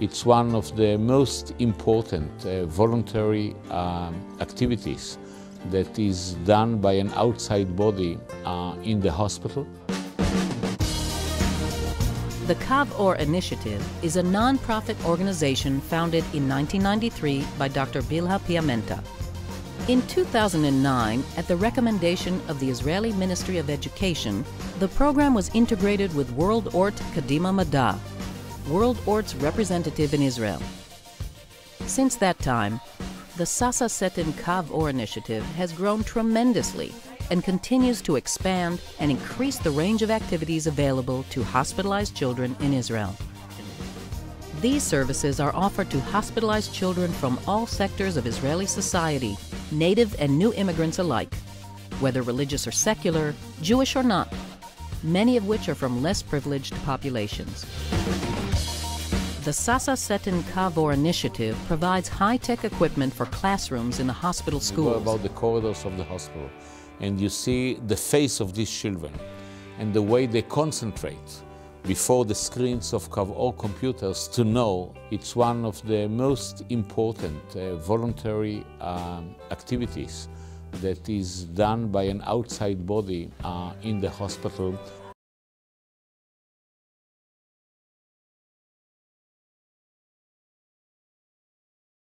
It's one of the most important uh, voluntary um, activities that is done by an outside body uh, in the hospital. The Kav Or Initiative is a non-profit organization founded in 1993 by Dr. Bilha Piamenta. In 2009, at the recommendation of the Israeli Ministry of Education, the program was integrated with World ORT Kadima Mada, World ORT's representative in Israel. Since that time, the Sasa Setin Kav Or initiative has grown tremendously and continues to expand and increase the range of activities available to hospitalized children in Israel. These services are offered to hospitalized children from all sectors of Israeli society, native and new immigrants alike, whether religious or secular, Jewish or not, many of which are from less privileged populations. The Sasa Setin Kav Or initiative provides high-tech equipment for classrooms in the hospital You go about the corridors of the hospital and you see the face of these children and the way they concentrate before the screens of Or computers to know it's one of the most important uh, voluntary um, activities that is done by an outside body uh, in the hospital